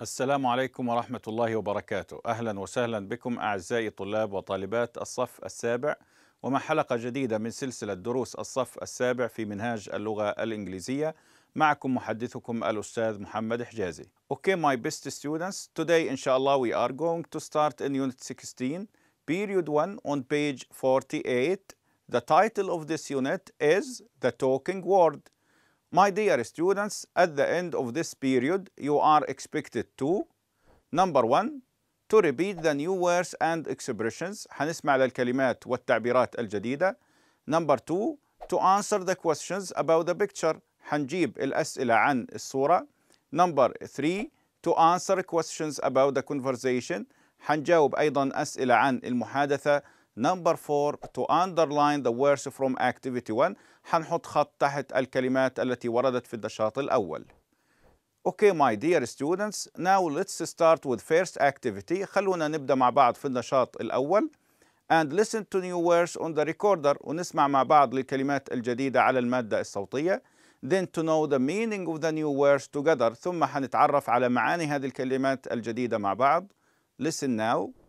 السلام عليكم ورحمة الله وبركاته. أهلا وسهلا بكم أعزائي طلاب وطالبات الصف السابع ومع حلقة جديدة من سلسلة دروس الصف السابع في منهاج اللغة الإنجليزية. معكم محدثكم الأستاذ محمد حجازي. Okay my best students. Today inshallah we are going to start in unit 16 period 1 on page 48 the title of this unit is the talking word My dear students, at the end of this period, you are expected to number one to repeat the new words and expressions هنسمع للكلمات والتعبيرات الجديدة number two to answer the questions about the picture هنجيب الأسئلة عن الصورة number three to answer questions about the conversation هنجاوب أيضا أسئلة عن المحادثة Number four, to underline the words from activity 1 حنحط خط تحت الكلمات التي وردت في النشاط الأول. Okay my dear students, now let's start with first activity. خلونا نبدأ مع بعض في النشاط الأول. And listen to new words on the recorder ونسمع مع بعض للكلمات الجديدة على المادة الصوتية. Then to know the meaning of the new words together. ثم حنتعرف على معاني هذه الكلمات الجديدة مع بعض. Listen now.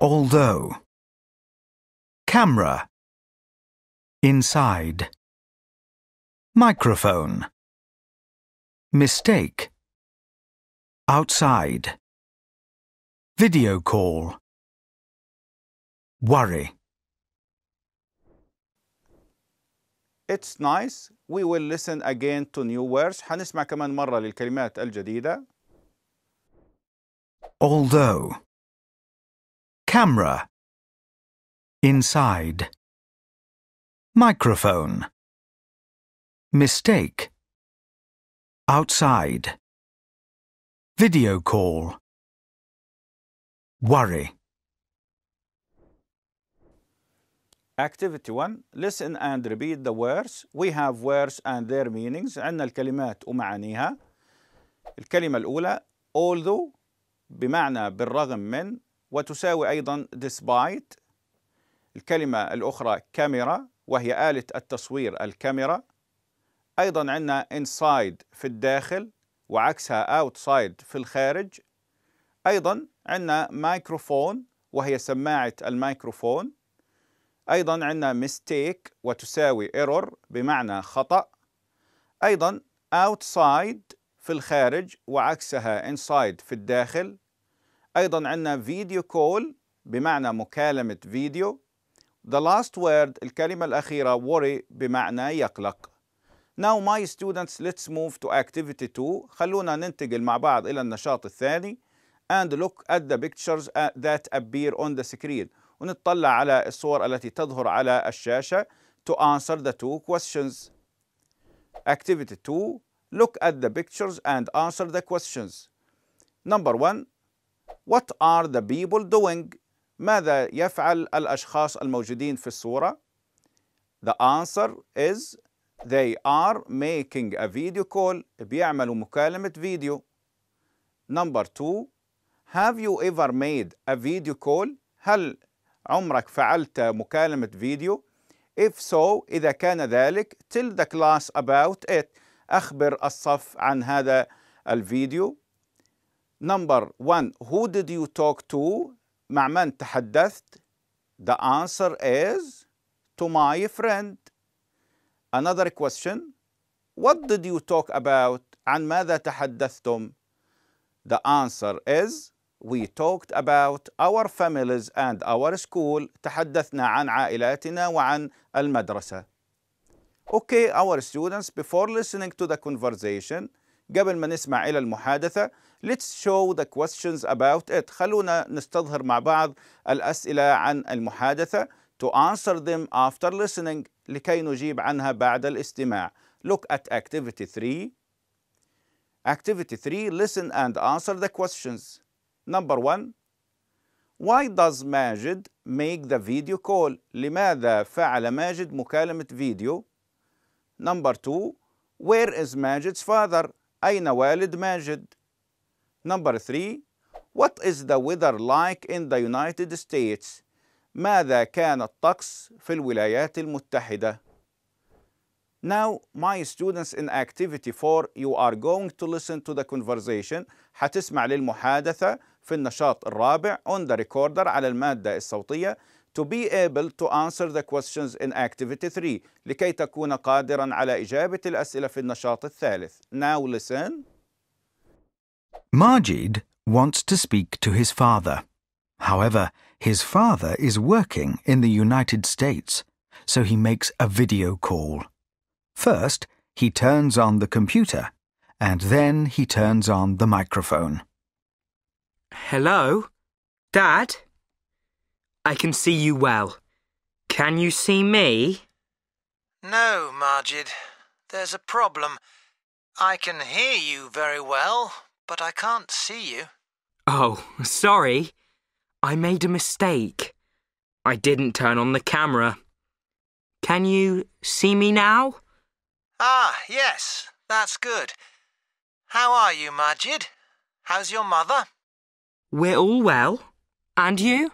although camera inside microphone mistake outside video call worry It's nice. We will listen again to new words. حنسمع كمان مرة للكلمات الجديدة. although camera inside microphone mistake outside video call worry Activity 1 Listen and repeat the words. We have words and their meanings. عندنا الكلمات ومعانيها. الكلمة الأولى although بمعنى بالرغم من وتساوي أيضا despite. الكلمة الأخرى كاميرا وهي آلة التصوير الكاميرا. أيضا عندنا inside في الداخل وعكسها outside في الخارج. أيضا عندنا مايكروفون وهي سماعة الميكروفون. أيضا عندنا mistake وتساوي error بمعنى خطأ أيضا outside في الخارج وعكسها inside في الداخل أيضا عندنا video call بمعنى مكالمة فيديو The last word الكلمة الأخيرة worry بمعنى يقلق Now my students let's move to activity 2 خلونا ننتقل مع بعض إلى النشاط الثاني and look at the pictures that appear on the screen ونطلع على الصور التي تظهر على الشاشة to answer the two questions. Activity 2 Look at the pictures and answer the questions. Number 1 What are the people doing? ماذا يفعل الأشخاص الموجودين في الصورة؟ The answer is they are making a video call بيعملوا مكالمة فيديو. Number 2 Have you ever made a video call? هل عمرك فعلت مكالمة فيديو؟ If so إذا كان ذلك tell the class about it أخبر الصف عن هذا الفيديو Number one Who did you talk to؟ مع من تحدثت؟ The answer is to my friend Another question What did you talk about؟ عن ماذا تحدثتم؟ The answer is We talked about our families and our school. تحدثنا عن عائلاتنا وعن المدرسة. Okay, our students, before listening to the conversation, قبل ما نسمع إلى المحادثة, let's show the questions about it. خلونا نستظهر مع بعض الأسئلة عن المحادثة to answer them after listening لكي نجيب عنها بعد الاستماع. Look at activity 3. Activity 3, listen and answer the questions. Number one, why does ماجد make the video call? لماذا فعل ماجد مكالمة فيديو؟ Number two, where is ماجد's father? أين والد ماجد؟ Number three, what is the weather like in the United States? ماذا كان الطقس في الولايات المتحدة؟ Now, my students in activity 4, you are going to listen to the conversation. حتسمع للمحادثة في النشاط الرابع on the recorder على المادة الصوتية to be able to answer the questions in activity 3 لكي تكون قادرا على إجابة الأسئلة في النشاط الثالث. Now listen. Majid wants to speak to his father. However, his father is working in the United States, so he makes a video call. First, he turns on the computer, and then he turns on the microphone. Hello? Dad? I can see you well. Can you see me? No, Majid. There's a problem. I can hear you very well, but I can't see you. Oh, sorry. I made a mistake. I didn't turn on the camera. Can you see me now? Ah, yes, that's good. How are you, Majid? How's your mother? We're all well. And you?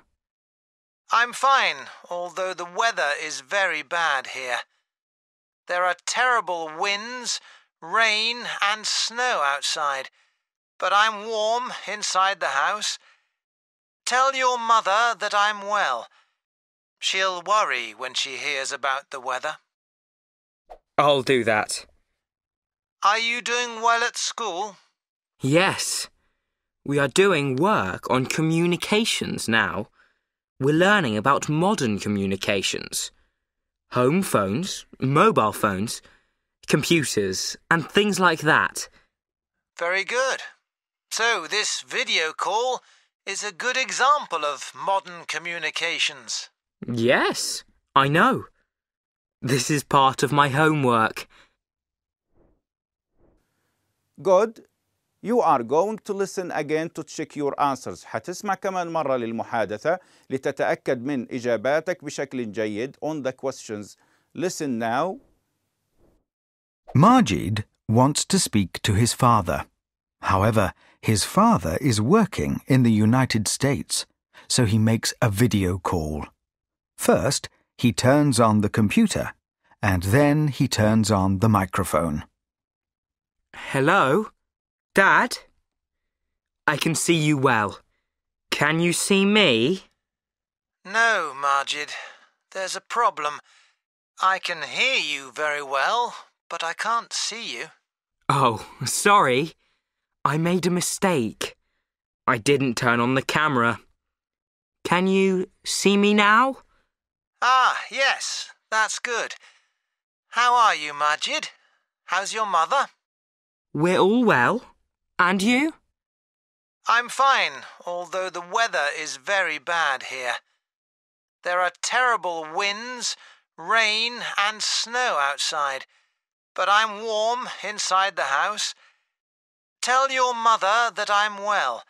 I'm fine, although the weather is very bad here. There are terrible winds, rain, and snow outside, but I'm warm inside the house. Tell your mother that I'm well. She'll worry when she hears about the weather. I'll do that. Are you doing well at school? Yes. We are doing work on communications now. We're learning about modern communications. Home phones, mobile phones, computers, and things like that. Very good. So, this video call is a good example of modern communications. Yes, I know. This is part of my homework. Good. You are going to listen again to check your answers. حتسمع كمان مرة للمحادثة لتتأكد من إجاباتك بشكل جيد on the questions. Listen now. Majid wants to speak to his father. However, his father is working in the United States, so he makes a video call. First, he turns on the computer, and then he turns on the microphone. Hello? Dad? I can see you well. Can you see me? No, Majid. There's a problem. I can hear you very well, but I can't see you. Oh, sorry. I made a mistake. I didn't turn on the camera. Can you see me now? Ah, yes, that's good. How are you, Majid? How's your mother? We're all well. And you? I'm fine, although the weather is very bad here. There are terrible winds, rain, and snow outside, but I'm warm inside the house. Tell your mother that I'm well.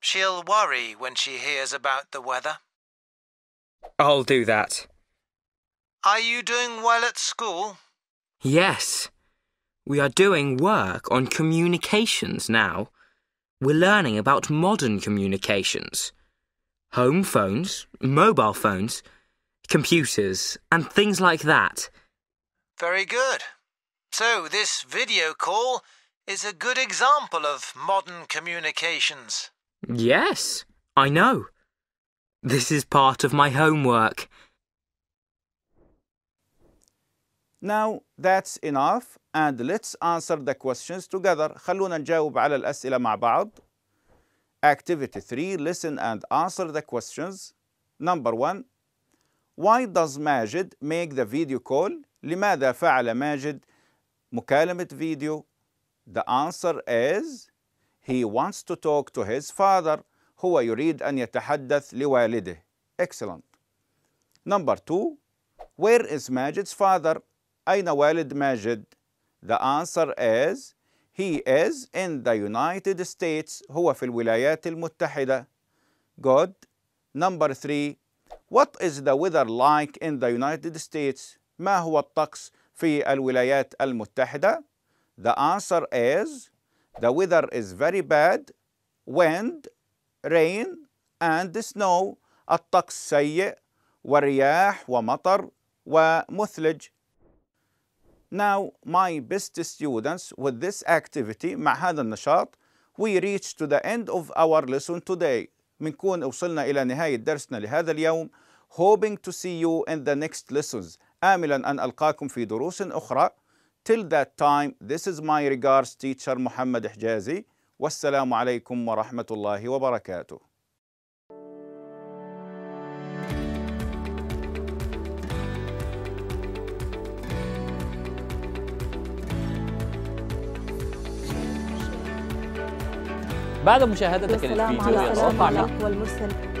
She'll worry when she hears about the weather. I'll do that. Are you doing well at school? Yes. We are doing work on communications now. We're learning about modern communications. Home phones, mobile phones, computers, and things like that. Very good. So, this video call is a good example of modern communications. Yes, I know. This is part of my homework. Now that's enough and let's answer the questions together. خلونا نجاوب على الأسئلة مع بعض. Activity 3 Listen and answer the questions. Number 1 Why does Majid make the video call? لماذا فعل ماجد مكالمة فيديو؟ The answer is he wants to talk to his father. هو يريد أن يتحدث لوالده. Excellent. Number 2 Where is Majid's father? أين والد ماجد؟ The answer is he is in the United States. هو في الولايات المتحدة. Good. Number 3 What is the weather like in the United States? ما هو الطقس في الولايات المتحدة؟ The answer is the weather is very bad. Wind, rain and snow. الطقس سيء ورياح ومطر ومثلج. Now, my best students, with this activity, مع هذا النشاط, we reach to the end of our lesson today. بنكون وصلنا إلى نهاية درسنا لهذا اليوم. Hoping to see you in the next lessons. آملا أن ألقاكم في دروس أخرى. Till that time, this is my regards teacher محمد حجازي. والسلام عليكم ورحمة الله وبركاته. بعد مشاهدتك والسلام للفيديو على يا سلام صفحة الأقوى المرسل